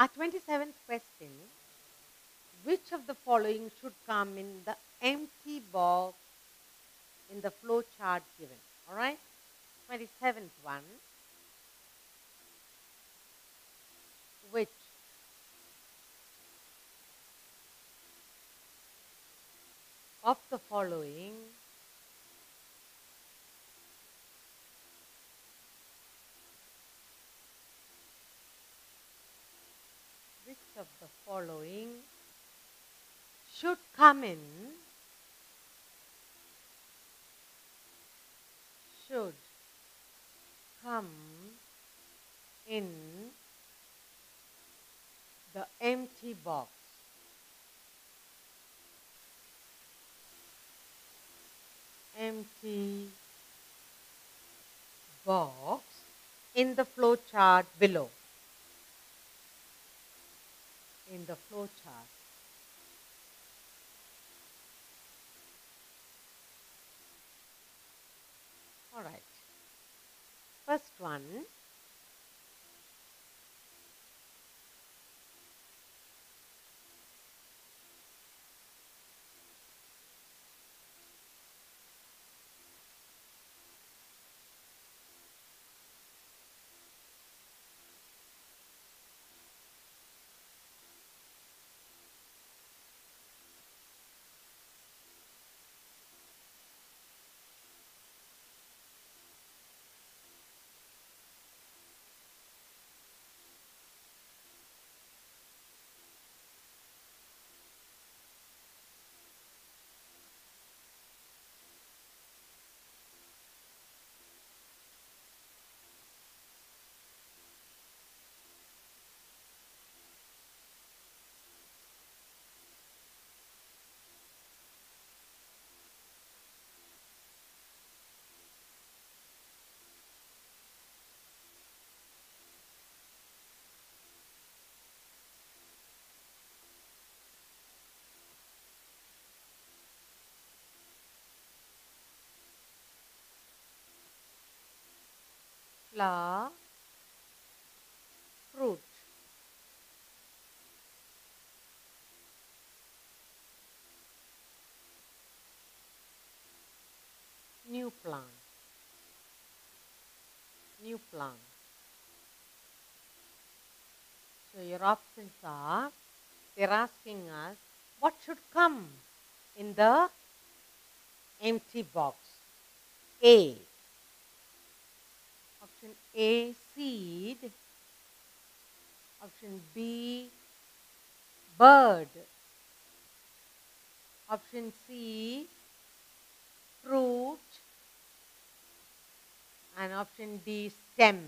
Our 27th question Which of the following should come in the empty box in the flow chart given? All right? 27th one. Which of the following which of the following should come in should come in the empty box. Empty box in the flow chart below in the flow chart all right. First one flower fruit. New plant. New plant. So your options are they're asking us what should come in the empty box? A Option A, seed. Option B, bird. Option C, fruit. And option D, stem.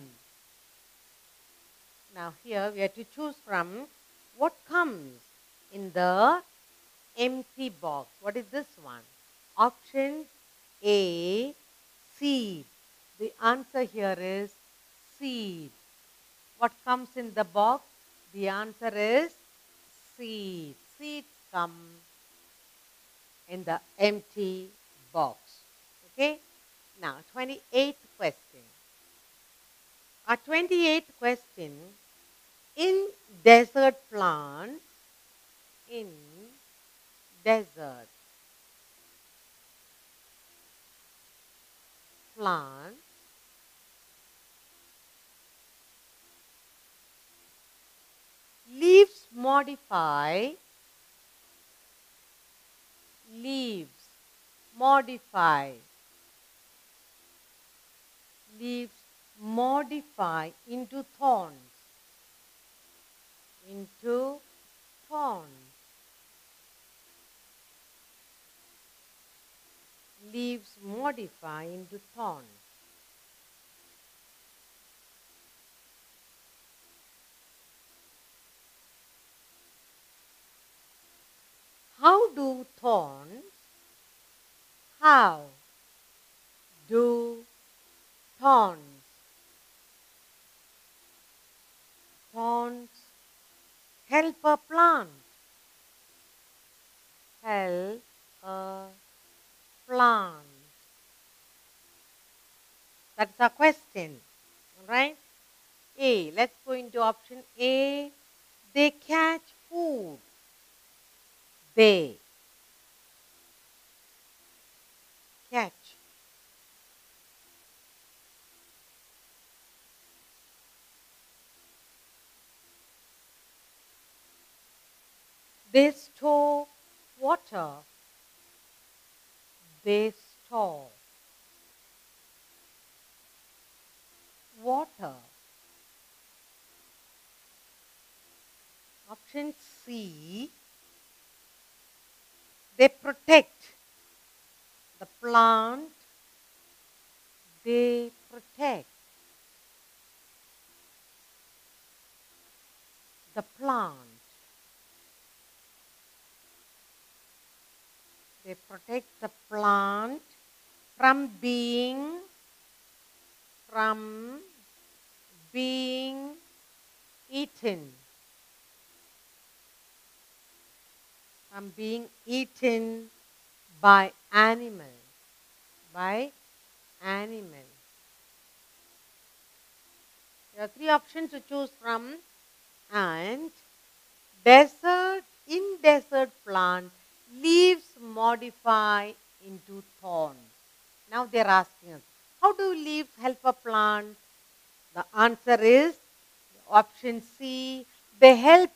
Now here we have to choose from what comes in the empty box. What is this one? Option A, seed. The answer here is seed. What comes in the box? The answer is seed. Seeds come in the empty box. Okay? Now, 28th question. Our 28th question in desert plants, in desert plants, leaves modify leaves. Modify. Leaves modify into thorns. Into thorns. Leaves modify into thorns How do thorns, how do thorns, thorns help a plant? Help a plant. That's a question, right? A, let's go into option A, They catch food. They catch. They store water. They store water. Option C. They protect the plant. They protect the plant. They protect the plant from being from being eaten. From being eaten by animals. By animals. There are three options to choose from and desert in desert plant leaves modify into thorns. Now they are asking us, how do leaves help a plant? The answer is option C. They help,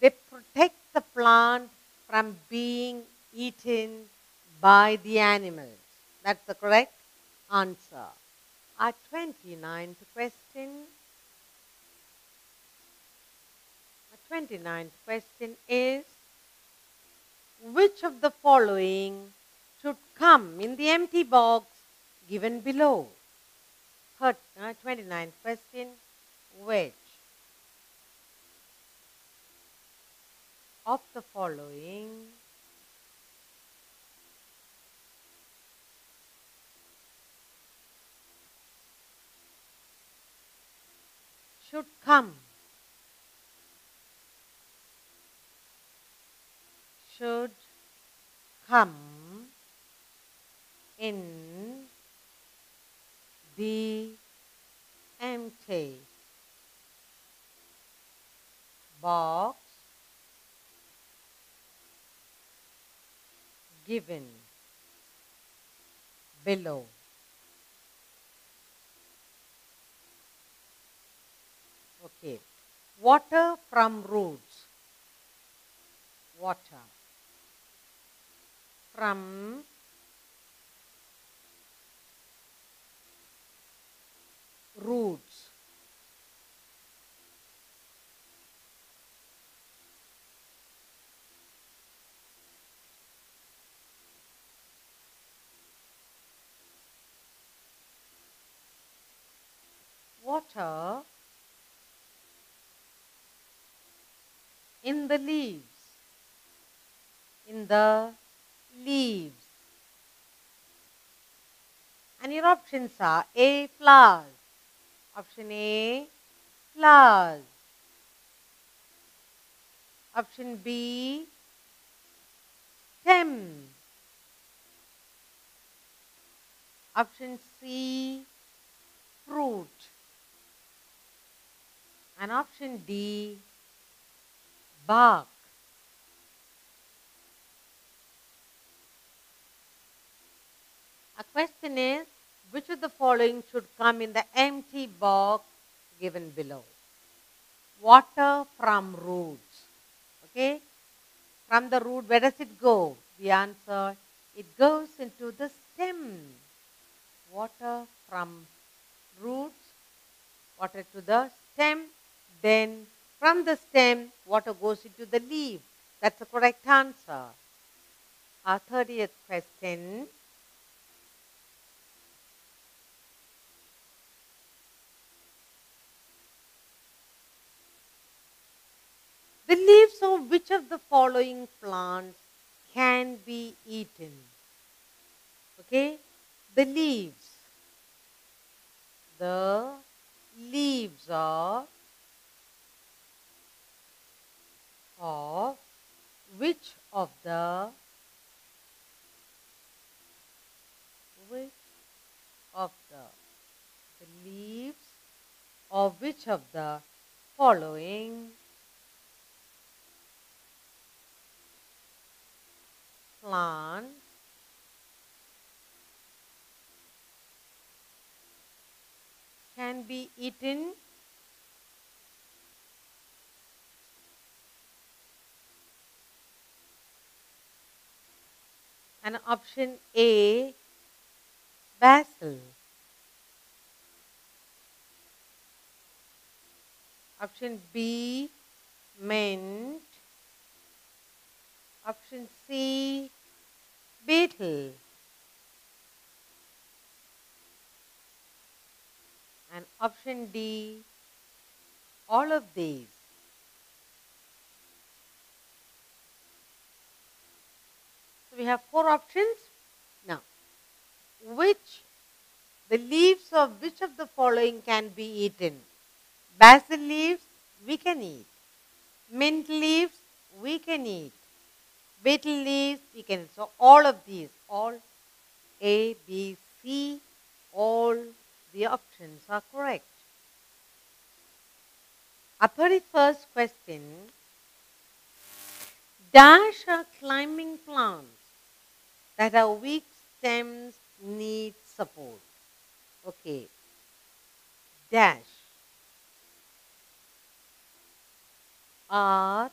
they protect the plant from being eaten by the animals. That's the correct answer. Our 29th question. Our 29th question is which of the following should come in the empty box given below? Third, uh, 29th question, which of the following. Should come. Should come in the empty box given below. Okay. Water from roots. Water from roots. Water in the leaves, in the leaves. And your options are A. Flowers. Option A. Flowers. Option B. Stem. Option C. Fruit. And option D. Bark. A question is, which of the following should come in the empty box given below? Water from roots. Okay? From the root, where does it go? The answer, it goes into the stem. Water from roots, water to the stem, then from the stem, water goes into the leaf. That's the correct answer. Our 30th question. The leaves of which of the following plants can be eaten? Okay, the leaves. The leaves of Of which of the which of the, the leaves or which of the following? Plant can be eaten and option A basil. Option B mint. Option C betel. And option D all of these so we have four options. Now which the leaves of which of the following can be eaten? Basil leaves we can eat. Mint leaves we can eat. Betel leaves we can eat. so all of these all a b c all the options are correct. Our 31st question. Dash are climbing plants that our weak stems need support okay dash are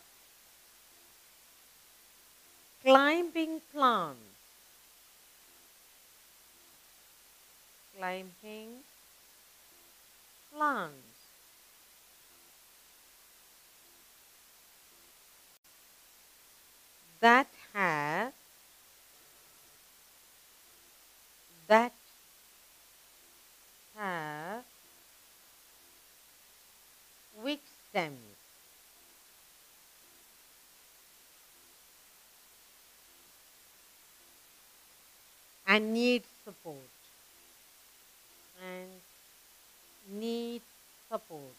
climbing plants. Climbing plants. That have that have weak stems. and need support and need support.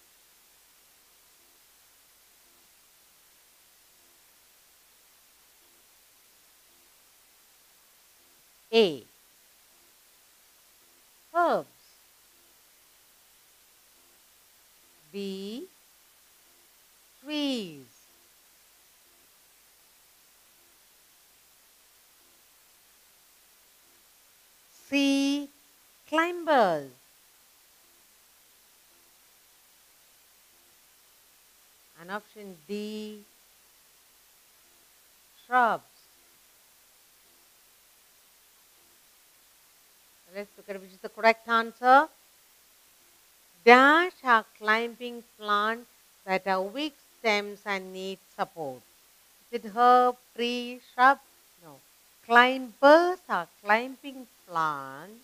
A. Herbs. B. Trees. C. Climbers. And option D. Shrubs. Let's look at which is the correct answer. Dash are climbing plants that have weak stems and need support. Is it herb, tree, shrub? No. Climbers are climbing plants.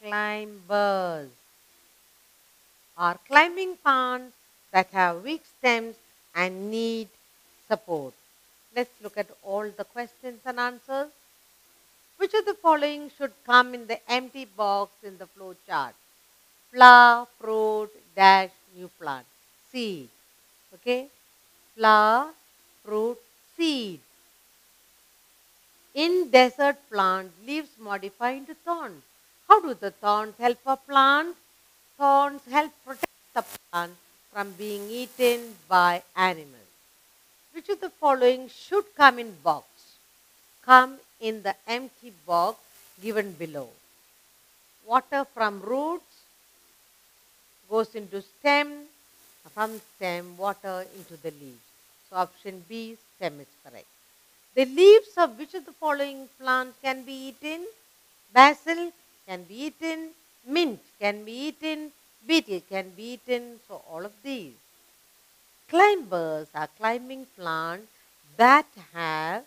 Climbers are climbing plants that have weak stems and need support. Let's look at all the questions and answers. Which of the following should come in the empty box in the flow chart? Flower, fruit, dash, new plant. Seed. Okay? Flower, fruit, seed. In desert plant, leaves modify into thorns. How do the thorns help a plant? Thorns help protect the plant from being eaten by animals. Which of the following should come in box? Come in the empty box given below. Water from roots goes into stem, from stem water into the leaves. So option B, stem is correct. The leaves of which of the following plant can be eaten? Basil can be eaten, mint can be eaten, betel can be eaten. So all of these. Climbers are climbing plants that have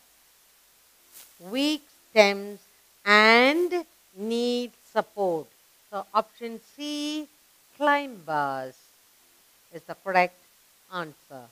weak stems and need support. So option C, climbers is the correct answer.